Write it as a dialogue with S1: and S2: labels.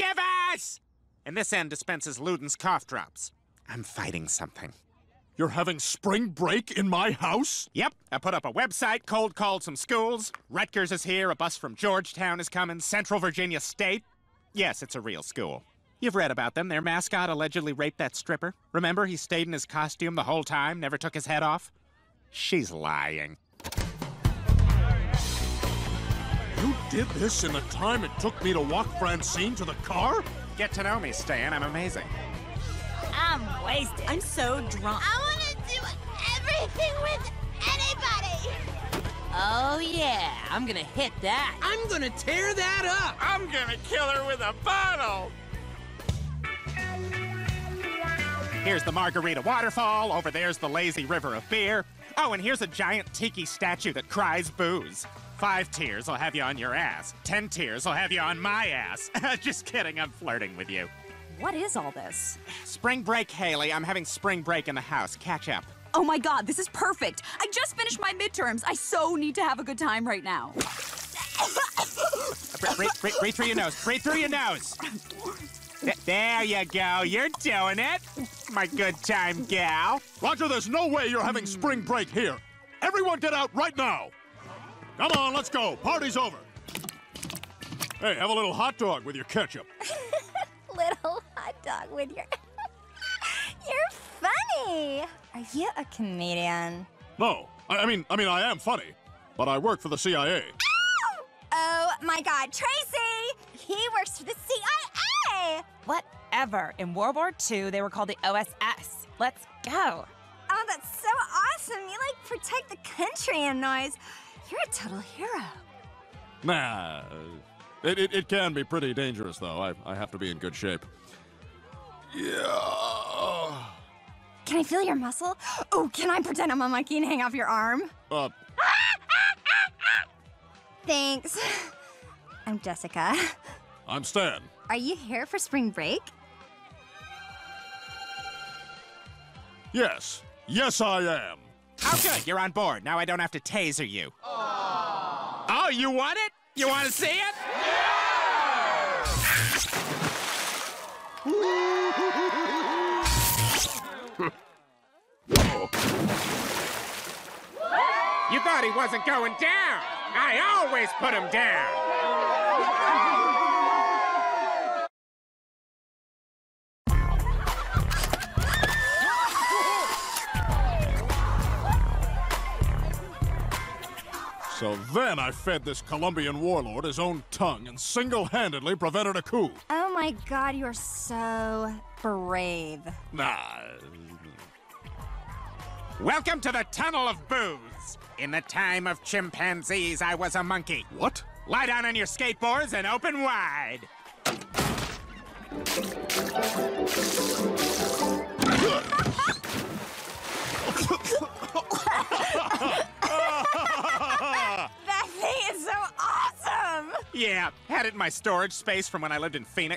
S1: shivers! And this end dispenses Luden's cough drops. I'm fighting something.
S2: You're having spring break in my house?
S1: Yep, I put up a website, cold called some schools. Rutgers is here, a bus from Georgetown is coming, Central Virginia State. Yes, it's a real school. You've read about them. Their mascot allegedly raped that stripper. Remember, he stayed in his costume the whole time, never took his head off? She's lying.
S2: Did this in the time it took me to walk Francine to the car?
S1: Get to know me, Stan. I'm amazing.
S3: I'm wasted.
S4: I'm so drunk.
S5: I want to do everything with anybody.
S3: Oh, yeah. I'm gonna hit that.
S6: I'm gonna tear that up.
S1: I'm gonna kill her with a bottle. Here's the Margarita Waterfall. Over there's the lazy river of beer. Oh, and here's a giant tiki statue that cries booze. Five tears will have you on your ass. Ten tears will have you on my ass. Just kidding, I'm flirting with you.
S4: What is all this?
S1: Spring break, Hayley. I'm having spring break in the house. Catch up.
S4: Oh my god, this is perfect! I just finished my midterms. I so need to have a good time right now.
S1: Breathe, breathe, breathe, breathe through your nose. Breathe through your nose. Th- There you go. You're doing it. My good time gal.
S2: Roger, there's no way you're having spring break here. Everyone get out right now. Come on, let's go. Party's over. Hey, have a little hot dog with your ketchup.
S5: Little hot dog with your. You're funny. Are you a comedian?
S2: No, I, I mean, I mean, I am funny, but I work for the CIA.
S5: Oh my God, Tracy! He works for the CIA.
S7: Whatever. In World War II, they were called the OSS. Let's go.
S5: Oh, that's so awesome! You like protect the country and noise. You're a total hero.
S2: Nah, it, it, it can be pretty dangerous, though. I, I have to be in good shape. Yeah.
S5: Can I feel your muscle? Oh, can I pretend I'm a monkey and hang off your arm?
S2: Uh,
S5: Thanks. I'm Jessica.
S2: I'm Stan.
S5: Are you here for spring break?
S2: Yes. Yes, I am.
S1: Oh, good. You're on board. Now I don't have to taser you. Oh, you want it? You want to see it? Yeah! You thought he wasn't going down. I always put him down.
S2: So then I fed this Colombian warlord his own tongue and single handedly prevented a coup.
S5: Oh my god, you're so brave.
S2: Nah.
S1: Welcome to the Tunnel of Booze. In the time of chimpanzees, I was a monkey.
S2: What?
S1: Lie down on your skateboards and open wide. Yeah, had it in my storage space from when I lived in Phoenix.